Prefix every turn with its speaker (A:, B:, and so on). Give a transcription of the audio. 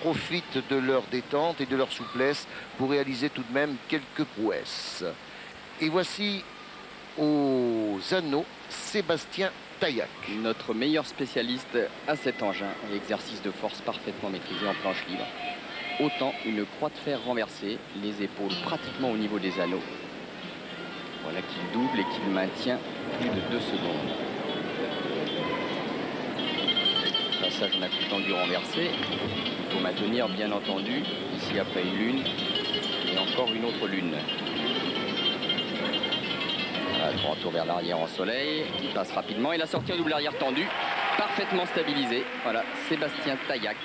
A: profitent de leur détente et de leur souplesse pour réaliser tout de même quelques prouesses. Et voici aux anneaux Sébastien Taillac.
B: Notre meilleur spécialiste à cet engin, l'exercice de force parfaitement maîtrisé en planche libre. Autant une croix de fer renversée, les épaules pratiquement au niveau des anneaux. Voilà qu'il double et qu'il maintient plus de deux secondes. Passage en appui tendu renversé. Il faut maintenir bien entendu, ici après une lune et encore une autre lune. Voilà, grand tour vers l'arrière en soleil, il passe rapidement et la sortie en double arrière tendu, parfaitement stabilisé. Voilà, Sébastien Taillac